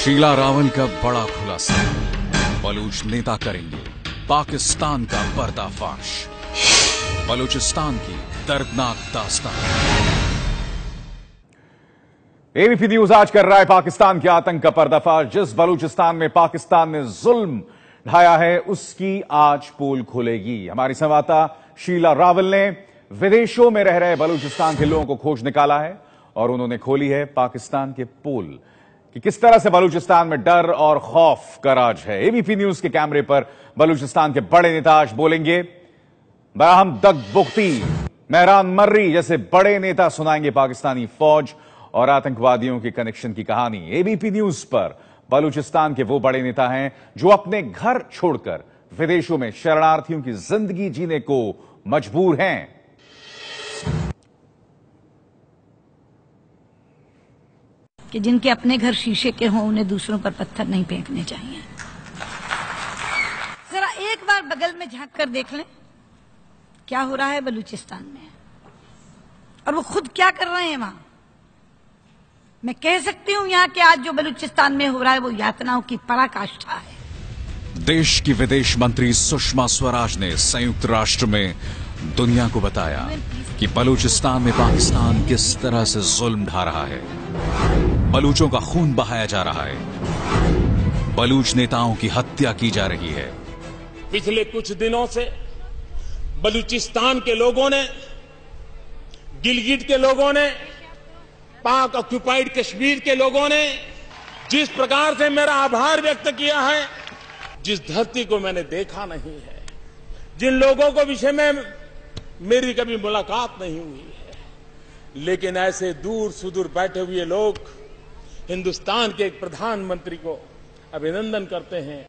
शीला रावल का बड़ा खुलासा। बलूच नेता करेंगे। पाकिस्तान का पर्दाफाश। बलूचिस्तान की दर्दनाक दास्तान। एबीपी न्यूज़ आज कर रहा है पाकिस्तान के आतंक का पर्दाफाश। जिस बलूचिस्तान में पाकिस्तान ने जुल्म ढाया है, उसकी आज पोल खोलेगी। हमारी संवाददाता शीला रावल ने विदेशों में रह रहे बलूचिस्तान के लोगों को खोज निकाला है और उन्होंने खोली है पाकिस्तान के पोल। कि किस तरह से बलूचिस्तान में डर और खौफ का राज है। एबीपी न्यूज़ के कैमरे पर बलूचिस्तान के बड़े नेता आज बोलेंगे, बराहम दग बुख्ती, महरान मर्री जैसे बड़े नेता सुनाएँगे पाकिस्तानी फौज और आतंकवादियों के कनेक्शन की कहानी। एबीपी न्यूज़ पर बलूचिस्तान के वो बड़े नेता हैं जो अपने घर छोड़कर विदेशों में शरणार्थियों की ज़िंदगी जीने को मजबूर हैं। कि जिनके अपने घर शीशे के हों, उन्हें दूसरों पर पत्थर नहीं फेंकने चाहिए। जरा एक बार बगल में झाँक कर देख लें, क्या हो रहा है बलूचिस्तान में। और वो खुद क्या कर रहे हैं वहाँ? मैं कह सकती हूँ यहाँ कि आज जो बलूचिस्तान में हो रहा है, वो यातनाओं की पराकाष्ठा है। देश की विदेश मंत्री सुषमा स्वराज ने संयुक्त राष्ट्र में दुनिया को बताया कि बलूचिस्तान में पाकिस्तान किस तरह से जुल्म ढा रहा है। बलूचों का खून बहाया जा रहा है। बलूच नेताओं की हत्या की जा रही है। पिछले कुछ दिनों से बलूचिस्तान के लोगों ने गिलगिट के लोगों ने, पाक ऑक्यूपाइड कश्मीर के लोगों ने जिस प्रकार से मेरा आभार व्यक्त किया है, जिस धरती को मैंने देखा नहीं है, जिन लोगों को विषय में मेरी कभी मुलाकात नहीं हुई है, लेकिन ऐसे दूर सुदूर बैठे हुए लोग हिंदुस्तान के एक प्रधानमंत्री को अभिनंदन करते हैं।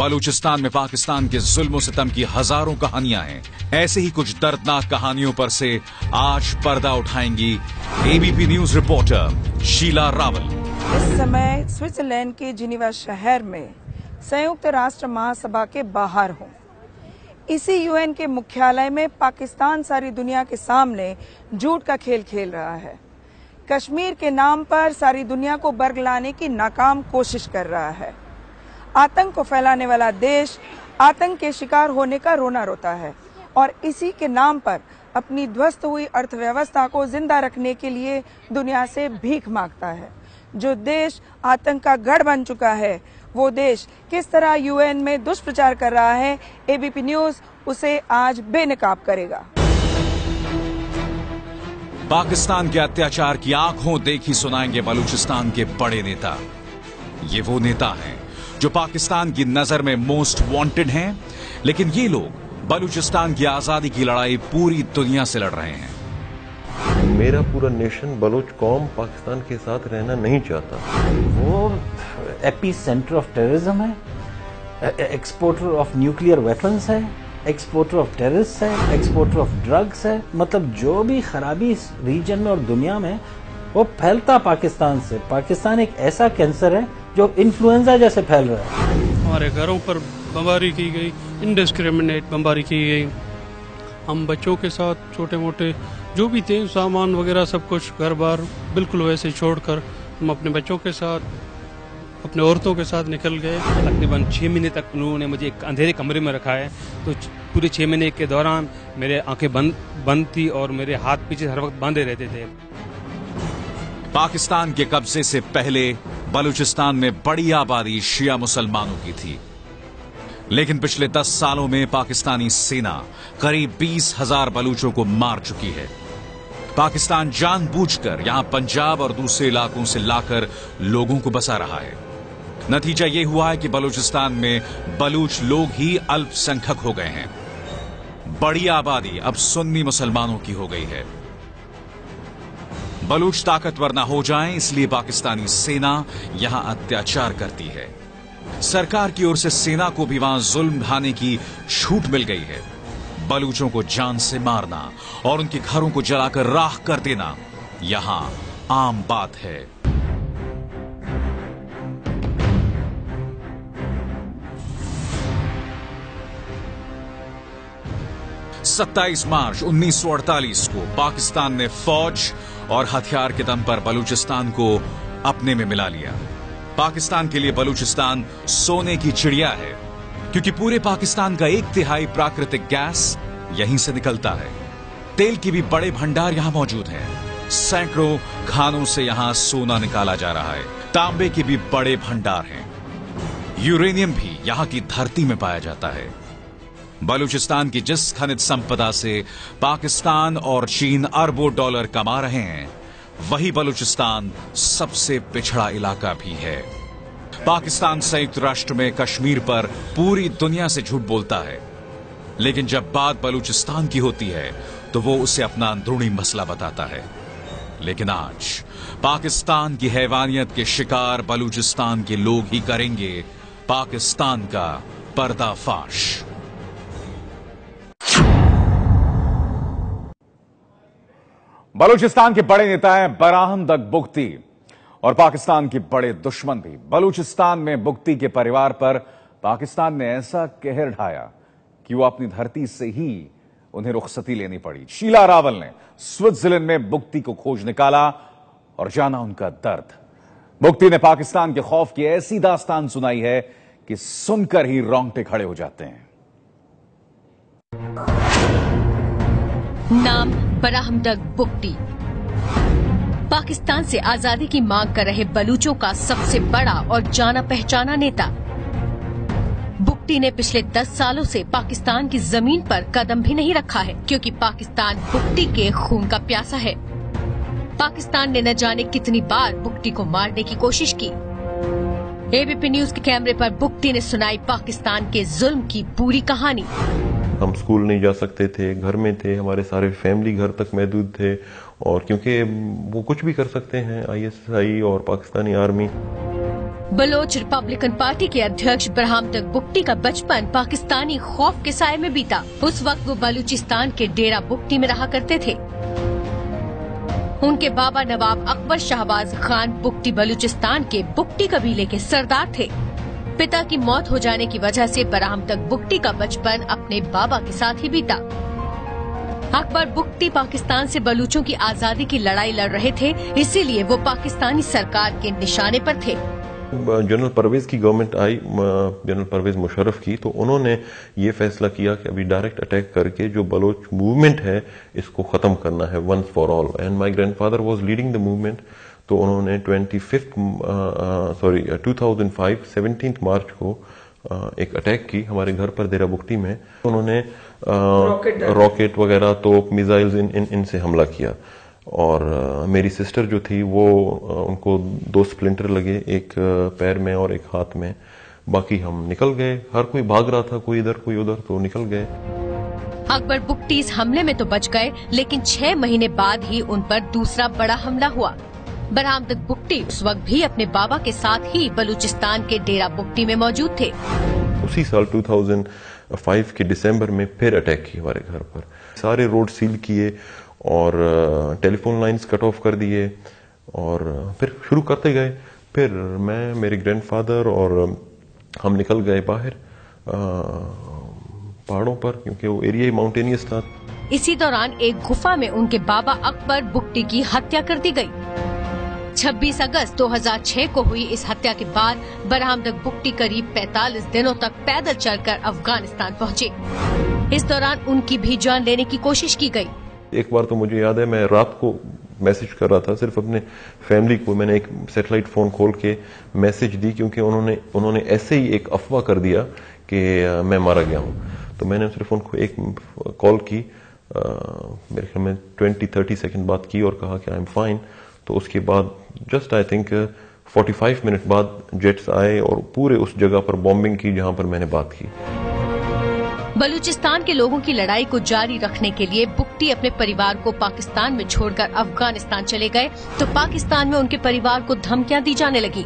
बलूचिस्तान में पाकिस्तान के जुल्म सितम की हज़ारों कहानियाँ हैं। ऐसे ही कुछ दर्दनाक कहानियों पर से आज पर्दा उठाएँगी ABP news reporter Sheela Rawal. इस समय स्विट्जरलैंड के जिनीवा शहर में संयुक्त राष्ट्र महासभा के बाहर हूँ। इसी यूएन के मुख्यालय में पाकिस्तान सारी दुनिया के सामने झूठ का खेल खेल रहा है। कश्मीर के नाम पर सारी दुनिया को बर्ग लाने की नाकाम कोशिश कर रहा है। आतंक को फैलाने वाला देश आतंक के शिकार होने का रोना रोता है और इसी के नाम पर अपनी ध्वस्त हुई अर्थव्यवस्था को ज़िंदा रखने के लिए दुनिया से भीख माँगता है। जो देश आतंक का गढ़ बन चुका है वो देश किस तरह यूएन में दुष्प्रचार कर रहा है एबीपी न्यूज़ उसे आज बेनकाब करेगा। पाकिस्तान के अत्याचार की आँखों देखी सुनाएँगे बलूचिस्तान के बड़े नेता। ये वो नेता हैं जो पाकिस्तान की नज़र में मोस्ट वांटेड हैं लेकिन ये लोग बलूचिस्तान की आज़ादी की लड़ाई पूरी दुनिया से लड़ रहे हैं। मेरा पूरा नेशन बलोच कौम पाकिस्तान के साथ रहना नहीं चाहता। वो एपी सेंटर ऑफ़ टेररिज्म है एक्सपोर्टर ऑफ़ न्यूक्लियर वेपन्स है एक्सपोर्टर ऑफ़ टेररिस्ट है एक्सपोर्टर ऑफ़ ड्रग्स है मतलब जो भी खराबी इस रीजन में और दुनिया में, वो फैलता पाकिस्तान से। पाकिस्तान एक ऐसा कैंसर है जो इन्फ्लुएंजा जैसे फैल रहा है। हमारे घरों पर बमबारी की गई इनडिस्क्रिमिनेट बमबारी की गई। हम बच्चों के साथ छोटे मोटे जो भी थे सामान वगैरह सब कुछ घर बार बिल्कुल वैसे छोड़कर हम अपने बच्चों के साथ अपने औरतों के साथ निकल गए। तकरीबन छः महीने तक उन्होंने मुझे एक अंधेरे कमरे में रखा है। तो पूरे छः महीने के दौरान मेरे आँखें बंद बंद थी और मेरे हाथ पीछे हर वक्त बांधे रहते थे। पाकिस्तान के कब्जे से पहले बलूचिस्तान में बड़ी आबादी शिया मुसलमानों की थी। लेकिन पिछले दस सालों में पाकिस्तानी सेना करीब बीस हज़ार बलूचों को मार चुकी है। पाकिस्तान जानबूझकर यहाँ पंजाब और दूसरे इलाकों से लाकर लोगों को बसा रहा है। नतीजा यह हुआ है कि बलूचिस्तान में बलूच लोग ही अल्पसंख्यक हो गए हैं। बड़ी आबादी अब सुन्नी मुसलमानों की हो गई है। बलूच ताकतवर न हो जाएँ, इसलिए पाकिस्तानी सेना यहाँ अत्याचार करती है। सरकार की ओर से सेना को भी वहाँ जुल्म ढाने की छूट मिल गई है। बलूचों को जान से मारना और उनके घरों को जलाकर राख कर देना यहाँ आम बात है। 27 मार्च 1948 को पाकिस्तान ने फौज और हथियार के दम पर बलूचिस्तान को अपने में मिला लिया। पाकिस्तान के लिए बलूचिस्तान सोने की चिड़िया है, क्योंकि पूरे पाकिस्तान का एक तिहाई प्राकृतिक गैस यहीं से निकलता है। तेल की भी बड़े भंडार यहाँ मौजूद हैं। सैकड़ों खानों से यहाँ सोना निकाला जा रहा है। तांबे के भी बड़े भंडार हैं। यूरेनियम भी यहाँ की धरती में पाया जाता है। बलूचिस्तान की जिस खनिज संपदा से पाकिस्तान और चीन अरबों डॉलर कमा रहे हैं, वही बलूचिस्तान सबसे पिछड़ा इलाका भी है। पाकिस्तान संयुक्त राष्ट्र में कश्मीर पर पूरी दुनिया से झूठ बोलता है। लेकिन जब बात बलूचिस्तान की होती है तो वो उसे अपना अंदरूनी मसला बताता है। लेकिन आज पाकिस्तान की हैवानियत के शिकार बलूचिस्तान के लोग ही करेंगे पाकिस्तान का पर्दाफाश। बलूचिस्तान के बड़े नेता हैं बराहम दक बुख्ती और पाकिस्तान के बड़े दुश्मन भी। बलूचिस्तान में बुख्ती के परिवार पर पाकिस्तान ने ऐसा कहर ढाया कि वो अपनी धरती से ही उन्हें रुखसती लेनी पड़ी। शीला रावल ने स्विट्जरलैंड में बुख्ती को खोज निकाला और जाना उनका दर्द। बुख्ती ने पाकिस्तान के खौफ की ऐसी दास्तान सुनाई है कि सुनकर ही रोंगटे खड़े हो जाते हैं। नाम बराहमदग बुक्टी। पाकिस्तान से आज़ादी की मांग कर रहे बलूचों का सबसे बड़ा और जाना पहचाना नेता। बुक्टी ने पिछले दस सालों से पाकिस्तान की ज़मीन पर कदम भी नहीं रखा है, क्योंकि पाकिस्तान बुक्टी के खून का प्यासा है। पाकिस्तान ने न जाने कितनी बार बुक्टी को मारने की कोशिश की। एबीपी न्यूज़ के कैमरे पर बुक्टी ने सुनाई पाकिस्तान के जुल्म की पूरी कहानी। हम स्कूल नहीं जा सकते थे घर में थे हमारे सारे फैमिली घर तक महदूद थे और क्योंकि वो कुछ भी कर सकते हैं आईएसआई और Pakistani army. Baloch republican party के अध्यक्ष बरहाम तक बुक्टी का बचपन पाकिस्तानी खौफ के साय में बीता। उस वक्त वो बलूचिस्तान के डेरा बुक्टी में रहा करते थे। उनके बाबा नवाब अकबर शाहबाज खान बुक्टी बलूचिस्तान के बुक्टी कबीले के सरदार थे। पिता की मौत हो जाने की वजह से बराम तक बुक्टी का बचपन अपने बाबा के साथ ही बीता। अकबर बुक्टी पाकिस्तान से बलूचों की आज़ादी की लड़ाई लड़ रहे थे, इसीलिए वो पाकिस्तानी सरकार के निशाने पर थे। जनरल परवेज की गवर्नमेंट आई जनरल परवेज मुशर्रफ की तो उन्होंने ये फैसला किया कि अभी डायरेक्ट अटैक करके जो बलोच मूवमेंट है इसको खत्म करना है once for all and my grandfather was leading the movement तो उन्होंने twenty fifth sorry two thousand five seventeen March को एक अटैक की हमारे घर पर देरा बुकटी में। उन्होंने रॉकेट वगैरह तो मिसाइल्स इन, इन इनसे हमला किया। और मेरी सिस्टर जो थी वो उनको दो स्प्लिंटर लगे एक पैर में और एक हाथ में। बाकी हम निकल गए। हर कोई भाग रहा था कोई इधर कोई उधर तो निकल गए। अकबर बुक्टी इस हमले में तो बच गए लेकिन छह महीने बाद ही उन पर दूसरा बड़ा हमला हुआ। बरामदक बुक्टी उस वक्त भी अपने बाबा के साथ ही बलूचिस्तान के डेरा बुक्टी में मौजूद थे। उसी साल 2005 के दिसंबर में फिर अटैक किए हमारे घर पर। सारे रोड सील किए और टेलीफोन लाइंस कट ऑफ़ कर दिए और फिर शुरू करते गए फिर मैं, मेरे ग्रैंडफादर और हम निकल गए बाहर पहाड़ों पर, क्योंकि वो एरिया ही माउंटेनियस था इसी दौरान एक गुफा में उनके बाबा अकबर बुक्टी की हत्या कर दी गई 26 अगस्त 2006 को हुई इस हत्या के बाद बरामदक बुक्टी करीब 45 दिनों तक पैदल चलकर अफ़गानिस्तान पहुँचे। इस दौरान उनकी भी जान लेने की कोशिश की गई। एक बार तो मुझे याद है मैं रात को मैसेज कर रहा था सिर्फ़ अपने फैमिली को। मैंने एक सेटेलाइट फ़ोन खोल के मैसेज दी क्योंकि उन्होंने उन्होंने ऐसे ही एक अफवाह कर दिया कि मैं मारा गया हूँ। तो मैंने उस फ़ोन को एक कॉल की आ, मेरे ख्याल में ट्वेंटी थर्टी सेकेंड बात की और कहा कि आई एम फाइन तो उसके बाद जस्ट आई थिंक 45 मिनट बाद जेट्स आए और पूरे उस जगह पर बॉम्बिंग की जहाँ पर मैंने बात की। बलूचिस्तान के लोगों की लड़ाई को जारी रखने के लिए बुक्टी अपने परिवार को पाकिस्तान में छोड़कर अफ़गानिस्तान चले गए। तो पाकिस्तान में उनके परिवार को धमकियाँ दी जाने लगी।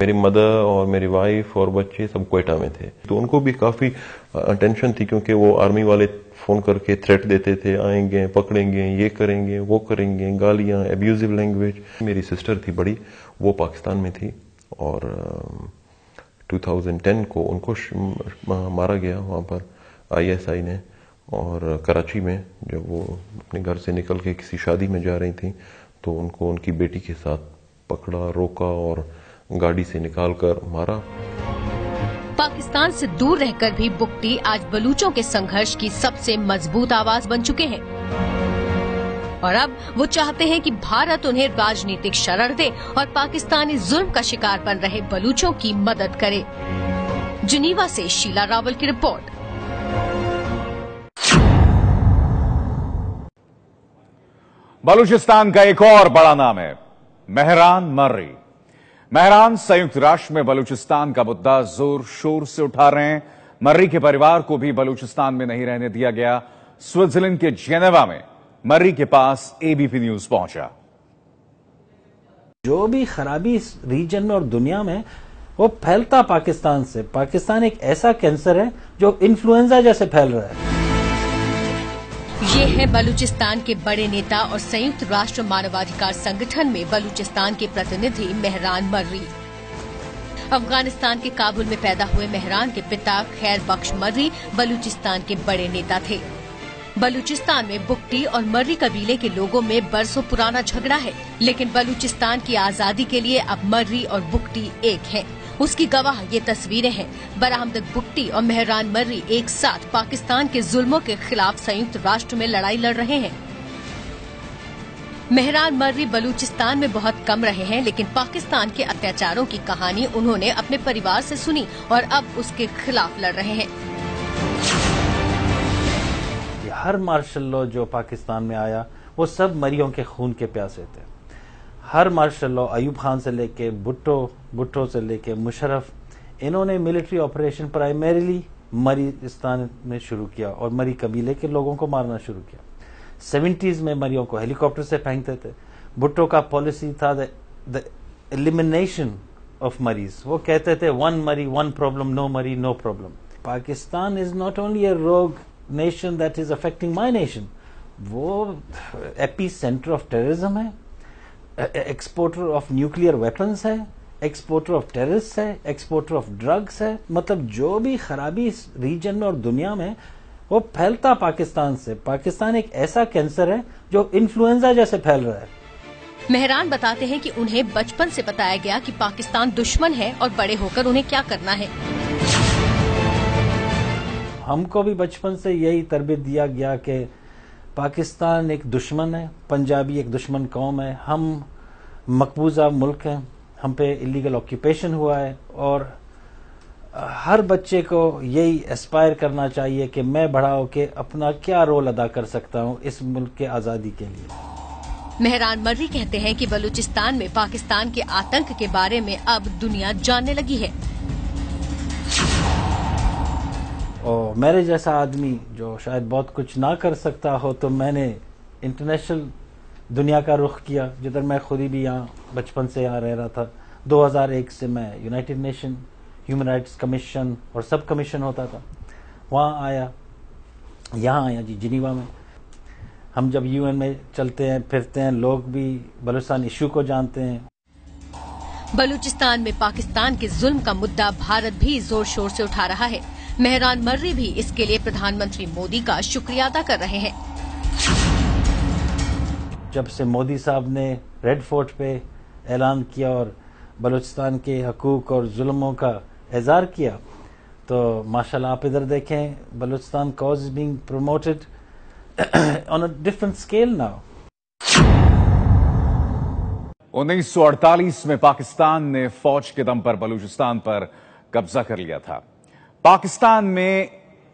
मेरी मदर और मेरी वाइफ और बच्चे सब कोयटा में थे। तो उनको भी काफ़ी टेंशन थी क्योंकि वो आर्मी वाले फ़ोन करके थ्रेट देते थे, आएँगे, पकड़ेंगे, ये करेंगे, वो करेंगे, गालियाँ एब्यूजिव लैंग्वेज मेरी सिस्टर थी बड़ी, वो पाकिस्तान में थी और 2010 को उनको मारा गया वहाँ पर आईएसआई ने और कराची में जब वो अपने घर से निकल के किसी शादी में जा रही थी तो उनको उनकी बेटी के साथ पकड़ा, रोका और गाड़ी से निकाल कर मारा। पाकिस्तान से दूर रहकर भी बुक्टी आज बलूचों के संघर्ष की सबसे मज़बूत आवाज़ बन चुके हैं। और अब वो चाहते हैं कि भारत उन्हें राजनीतिक शरण दे और पाकिस्तानी जुल्म का शिकार बन रहे बलूचों की मदद करे। जिनीवा से शीला रावल की रिपोर्ट। बलूचिस्तान का एक और बड़ा नाम है, मेहरान मर्री। मेहरान संयुक्त राष्ट्र में बलूचिस्तान का मुद्दा ज़ोर शोर से उठा रहे हैं। मर्री के परिवार को भी बलूचिस्तान में नहीं रहने दिया गया। स्विट्जरलैंड के जेनेवा में मर्री के पास एबीपी न्यूज़ पहुँचा। जो भी खराबी इस रीजन में और दुनिया में वो फैलता पाकिस्तान से। पाकिस्तान एक ऐसा कैंसर है जो इन्फ्लुएंजा जैसे फैल रहा है। ये है बलूचिस्तान के बड़े नेता और संयुक्त राष्ट्र मानवाधिकार संगठन में बलूचिस्तान के प्रतिनिधि मेहरान मर्री। अफ़गानिस्तान के काबुल में पैदा हुए मेहरान के पिता खैर बख्श मर्री बलूचिस्तान के बड़े नेता थे। बलूचिस्तान में बुक्टी और मर्री कबीले के लोगों में बरसों पुराना झगड़ा है। लेकिन बलूचिस्तान की आज़ादी के लिए अब मर्री और बुक्टी एक है। उसकी गवाह ये तस्वीरें हैं। बरामदक बुक्टी और मेहरान मर्री एक साथ पाकिस्तान के जुल्मों के खिलाफ संयुक्त राष्ट्र में लड़ाई लड़ रहे हैं। मेहरान मर्री बलूचिस्तान में बहुत कम रहे हैं, लेकिन पाकिस्तान के अत्याचारों की कहानी उन्होंने अपने परिवार से सुनी और अब उसके खिलाफ लड़ रहे हैं। हर मार्शल लॉ जो पाकिस्तान में आया, वो सब मरियों के खून के प्यासे थे। हर मार्शल लॉ अयूब खान से लेके भुट्टो भुट्टो से लेके मुशरफ इन्होंने मिलिट्री ऑपरेशन प्राइमरीली मरीस्तान में शुरू किया और मरी कबीले के लोगों को मारना शुरू किया। सेवेंटीज में मरियों को हेलीकॉप्टर से फेंकते थे। भुट्टो का पॉलिसी था द एलिमिनेशन ऑफ़ मरीज़। वो कहते थे, one worry, one problem, no worry, no problem. Pakistan is not only a rogue nation that is affecting my nation वो एपी सेंटर ऑफ़ टेररिज्म है एक्सपोर्टर ऑफ़ न्यूक्लियर वेपन्स है exporter of terrorist है exporter of drugs है मतलब जो भी खराबी इस रीजन में और दुनिया में वो फैलता पाकिस्तान से। पाकिस्तान एक ऐसा कैंसर है जो इन्फ्लुएंजा जैसे फैल रहा है। मेहरान बताते हैं कि उन्हें बचपन से बताया गया कि पाकिस्तान दुश्मन है और बड़े होकर उन्हें क्या करना है। हमको भी बचपन से यही तरबियत दिया गया कि पाकिस्तान एक दुश्मन है, पंजाबी एक दुश्मन कौम है। हम मकबूजा मुल्क हैं, हम पे इलीगल ऑक्यूपेशन हुआ है और हर बच्चे को यही एस्पायर करना चाहिए कि मैं बड़ा होकर अपना क्या रोल अदा कर सकता हूँ इस मुल्क के आज़ादी के लिए। मेहरान मर्री कहते हैं कि बलूचिस्तान में पाकिस्तान के आतंक के बारे में अब दुनिया जानने लगी है। और मेरे जैसा आदमी जो शायद बहुत कुछ ना कर सकता हो तो मैंने इंटरनेशनल दुनिया का रुख किया, जिधर मैं खुद ही भी यहाँ बचपन से यहाँ रह रहा था। 2001 से मैं united nation human rights commission और सब कमीशन होता था। वहाँ आया, यहाँ आया जी, जिनीवा में। हम जब यूएन में चलते हैं, फिरते हैं, लोग भी बलूचिस्तान इशू को जानते हैं। बलूचिस्तान में पाकिस्तान के जुल्म का मुद्दा भारत भी ज़ोर शोर से उठा रहा है। मेहरान मर्री भी इसके लिए प्रधानमंत्री मोदी का शुक्रिया अदा कर रहे हैं। जब से मोदी साहब ने रेड फोर्ट पे ऐलान किया और बलूचिस्तान के हकूक और जुल्मों का एजार किया तो माशाल्लाह आप इधर देखें Balochistan cause is being promoted on a different scale now 1948 में पाकिस्तान ने फौज के दम पर बलूचिस्तान पर कब्जा कर लिया था। पाकिस्तान में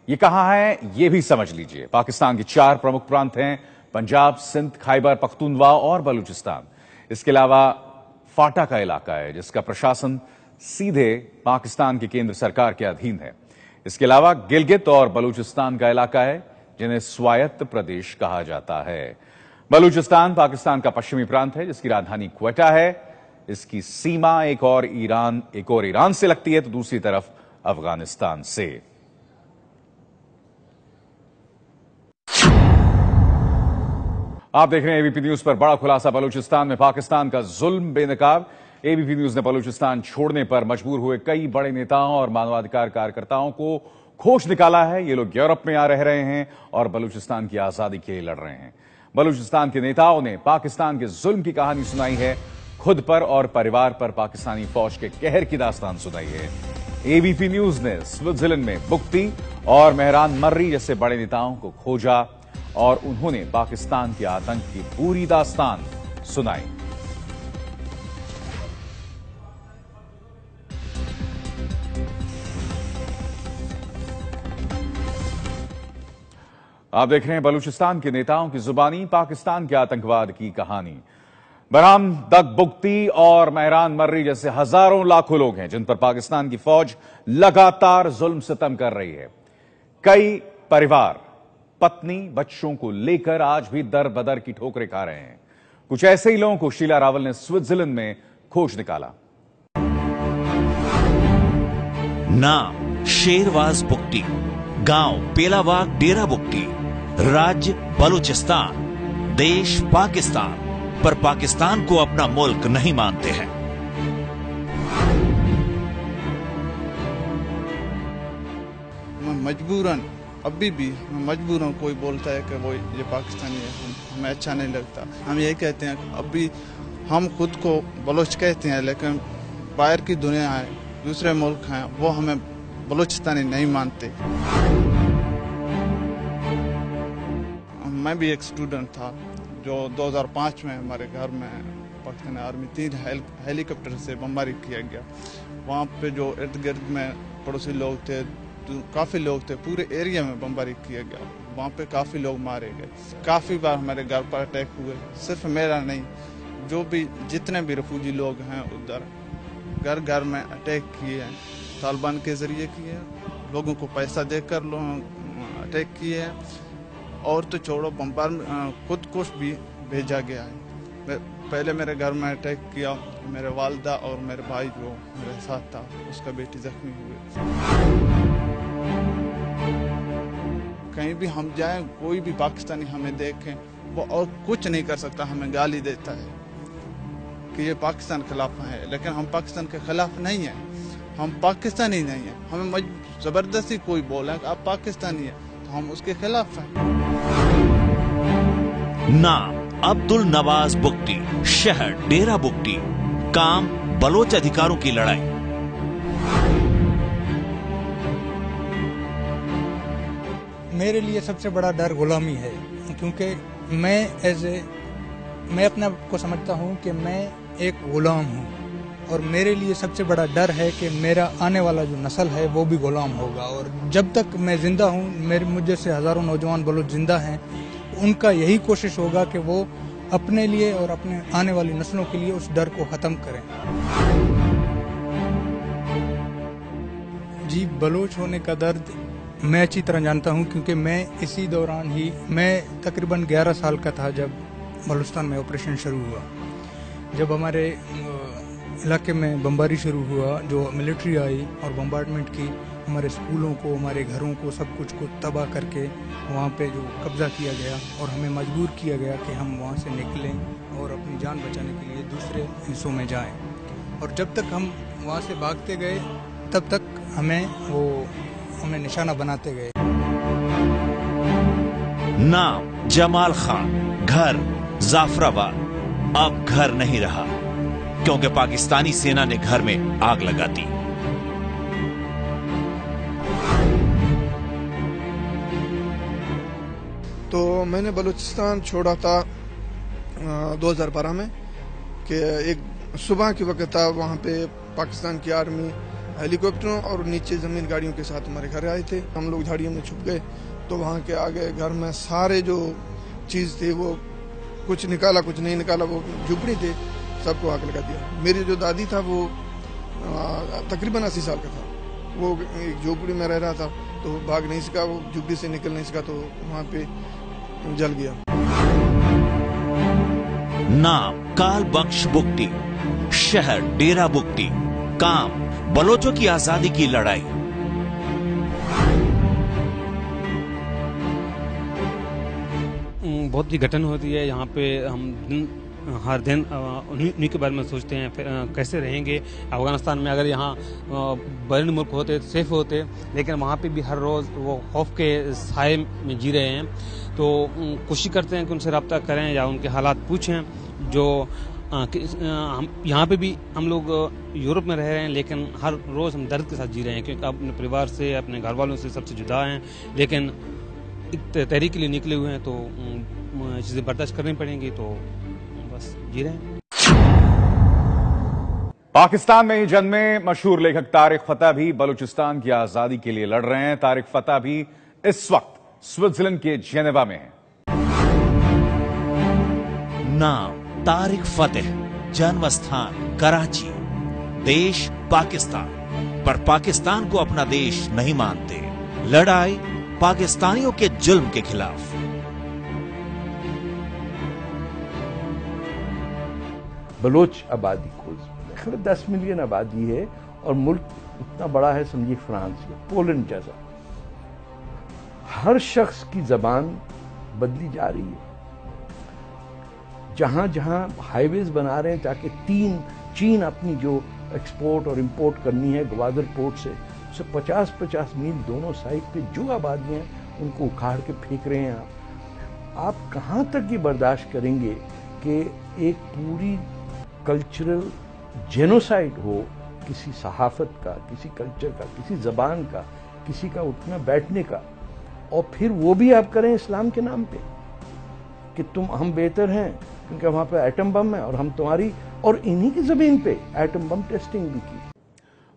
यह कहा है यह भी समझ लीजिए। पाकिस्तान के चार प्रमुख प्रांत हैं, पंजाब, सिंध, खाइबर पख्तूनवा और बलूचिस्तान। इसके अलावा फाटा का इलाका है, जिसका प्रशासन सीधे पाकिस्तान की केंद्र सरकार के अधीन है। इसके अलावा गिलगित और बलूचिस्तान का इलाका है, जिन्हें स्वायत्त प्रदेश कहा जाता है। बलूचिस्तान पाकिस्तान का पश्चिमी प्रांत है, जिसकी राजधानी क्वेटा है। इसकी सीमा एक और ईरान, एक और ईरान से लगती है तो दूसरी तरफ़ अफ़गानिस्तान से। आप देख रहे हैं एबीपी न्यूज़ पर बड़ा खुलासा, बलूचिस्तान में पाकिस्तान का जुल्म बेनकाब। एबीपी न्यूज़ ने बलूचिस्तान छोड़ने पर मजबूर हुए कई बड़े नेताओं और मानवाधिकार कार्यकर्ताओं को खोज निकाला है। ये लोग यूरोप में आ रह रहे हैं और बलूचिस्तान की आज़ादी के लिए लड़ रहे हैं। बलूचिस्तान के नेताओं ने पाकिस्तान के जुल्म की कहानी सुनाई है। खुद पर और परिवार पर पाकिस्तानी फौज के कहर की दास्तान सुनाई है। एबीपी न्यूज़ ने स्विट्जरलैंड में बुक्ति और मेहरान मर्री जैसे बड़े नेताओं को खोजा और उन्होंने पाकिस्तान के आतंक की पूरी दास्तान सुनाई। आप देख रहे हैं बलूचिस्तान के नेताओं की जुबानी, पाकिस्तान के आतंकवाद की कहानी। बराम दक बुक्ति और महरान मर्री जैसे हज़ारों लाखों लोग हैं जिन पर पाकिस्तान की फौज लगातार जुल्म सितम कर रही है। कई परिवार, पत्नी, बच्चों को लेकर आज भी दर बदर की ठोकरें खा रहे हैं। कुछ ऐसे ही लोगों को शीला रावल ने स्विट्जरलैंड में खोज निकाला। नाम, शेरवाज बुक्टी गाँव, पेलावाग, डेरा बुक्टी राज्य, बलूचिस्तान। देश, पाकिस्तान। पर पाकिस्तान को अपना मुल्क नहीं मानते हैं। मैं मजबूरन, अभी भी मैं मजबूर हूँ कोई बोलता है कि वो ये पाकिस्तानी है, हम- अच्छा नहीं लगता। हम ये कहते हैं, अभी हम खुद को बलोच कहते हैं, लेकिन बाहर की दुनिया है, दूसरे मुल्क हैं, वो हमें बलोचिस्तानी नहीं मानते। मैं भी एक स्टूडेंट था जो 2005 में हमारे घर में पाकिस्तानी आर्मी तीन हेलीकॉप्टर से बमबारी किया गया। वहाँ पे जो इर्द गिर्द में पड़ोसी लोग थे तो काफ़ी लोग थे, पूरे एरिया में बमबारी किया गया। वहाँ पे काफ़ी लोग मारे गए। काफ़ी बार हमारे घर पर अटैक हुए, सिर्फ़ मेरा नहीं, जो भी, जितने भी रफूजी लोग हैं उधर घर घर में अटैक किए हैं, तालिबान के ज़रिए किए लोगों को पैसा देकर लोग अटैक किए हैं। और तो छोड़ो बम्बार खुद कुछ भी भेजा गया है। पहले मेरे घर में अटैक किया, मेरे वालदा और मेरे भाई जो मेरे साथ था, उसका बेटी जख्मी हुए। कहीं भी हम जाएँ, कोई भी पाकिस्तानी हमें देखें, वो और कुछ नहीं कर सकता, हमें गाली देता है कि ये पाकिस्तान खिलाफ है। लेकिन हम पाकिस्तान के खिलाफ नहीं है। हम पाकिस्तानी नहीं है। हमें ज़बरदस्ती कोई बोला कि आप पाकिस्तानी है तो हम उसके खिलाफ हैं। नाम अब्दुल नवाज़ बुक्टी शहर डेरा बुक्टी काम बलोच अधिकारों की लड़ाई। मेरे लिए सबसे बड़ा डर गुलामी है, क्योंकि मैं एज ए मैं अपने आप को समझता हूँ कि मैं एक गुलाम हूँ। और मेरे लिए सबसे बड़ा डर है कि मेरा आने वाला जो नस्ल है, वो भी गुलाम होगा। और जब तक मैं ज़िंदा हूँ, मेरे, मुझे से हज़ारों नौजवान बलोच ज़िंदा हैं, उनका यही कोशिश होगा कि वो अपने लिए और अपने आने वाली नस्लों के लिए उस डर को ख़त्म करें। जी, बलोच होने का दर्द मैं अच्छी तरह जानता हूँ, क्योंकि मैं इसी दौरान ही, मैं तकरीबन 11 साल का था जब बलूचिस्तान में ऑपरेशन शुरू हुआ। जब हमारे इलाके में बमबारी शुरू हुआ, जो मिलिट्री आई और बम्बार्डमेंट की हमारे स्कूलों को, हमारे घरों को, सब कुछ को तबाह करके वहाँ पे जो कब्ज़ा किया गया और हमें मजबूर किया गया कि हम वहाँ से निकलें और अपनी जान बचाने के लिए दूसरे हिस्सों में जाएँ। और जब तक हम वहाँ से भागते गए, तब तक हमें वो, हमें निशाना बनाते गए। नाम जमाल खान, घर जाफराबाद। अब घर नहीं रहा। क्योंकि पाकिस्तानी सेना ने घर में आग लगा दी। तो मैंने बलूचिस्तान छोड़ा था अ, 2012 में कि एक सुबह के वक्त था वहाँ पे पाकिस्तान की आर्मी हेलीकॉप्टरों और नीचे ज़मीन गाड़ियों के साथ हमारे घर आए थे। हम लोग झाड़ियों में छुप गए तो वहाँ के आगे घर में सारे जो चीज़ थे वो कुछ निकाला कुछ नहीं निकाला वो झुपड़ी थे। सबको आग लगा दिया। मेरी जो दादी था वो तकरीबन अस्सी साल का था। वो एक झोपड़ी में रह रहा था तो भाग नहीं सका वो झुपड़ी से निकल नहीं सका तो वहाँ पे जल गया। नाम काल बख्श बुक्टी शहर डेरा बुक्टी काम बलोचों की आज़ादी की लड़ाई। बहुत ही घटन होती है। यहाँ पे हम दिन हर दिन उन्हीं के बारे में सोचते हैं फिर कैसे रहेंगे? अफ़गानिस्तान में अगर यहाँ अ, मुल्क होते तो सेफ़ होते लेकिन वहाँ पे भी हर रोज़ वो खौफ के साए में जी रहे हैं। तो कोशिश करते हैं कि उनसे रबता करें या उनके हालात पूछें जो हम यहाँ पे भी हम लोग यूरोप में रह रहे हैं लेकिन हर रोज़ हम दर्द के साथ जी रहे हैं क्योंकि अपने परिवार से अपने घर वालों से सबसे जुदा हैं लेकिन तहरीक के लिए निकले हुए हैं तो चीज़ें बर्दाश्त करनी पड़ेंगी तो जी रहे हैं। पाकिस्तान में ही जन्मे मशहूर लेखक तारिक फतेह भी बलूचिस्तान की आज़ादी के लिए लड़ रहे हैं। तारिक फतेह भी इस वक्त स्विट्जरलैंड के जेनेवा में हैं। नाम तारिक फतेह जन्म स्थान कराची देश पाकिस्तान। पर पाकिस्तान को अपना देश नहीं मानते। लड़ाई पाकिस्तानियों के जुल्म के खिलाफ। बलोच आबादी को खैर दस मिलियन आबादी है और मुल्क इतना बड़ा है, समझिए फ्रांस या पोलैंड जैसा। हर शख्स की जबान बदली जा रही है। जहाँ जहाँ हाईवेज बना रहे हैं, ताकि तीन, चीन अपनी जो एक्सपोर्ट और इंपोर्ट करनी है, ग्वादर पोर्ट से, उसे 50-50 मील दोनों साइड पे जो आबादियाँ हैं, उनको उखाड़ के फेंक रहे हैं आप। आप कहाँ तक ये बर्दाश्त करेंगे कि एक पूरी कल्चरल जेनोसाइड हो, किसी सहाफत का, किसी कल्चर का, किसी जबान का, किसी का उठना बैठने का, और फिर वो भी आप करें इस्लाम के नाम पे, कि तुम हम बेहतर हैं, क्योंकि वहाँ पे एटम बम है और हम तुम्हारी, और इन्हीं की ज़मीन पे एटम बम टेस्टिंग भी की।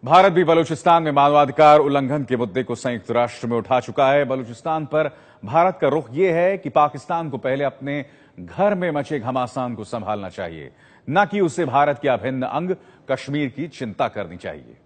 भारत भी बलूचिस्तान में मानवाधिकार उल्लंघन के मुद्दे को संयुक्त राष्ट्र में उठा चुका है। बलूचिस्तान पर भारत का रुख यह है कि पाकिस्तान को पहले अपने घर में मचे घमासान को संभालना चाहिए। न कि उसे भारत के अभिन्न अंग कश्मीर की चिंता करनी चाहिए।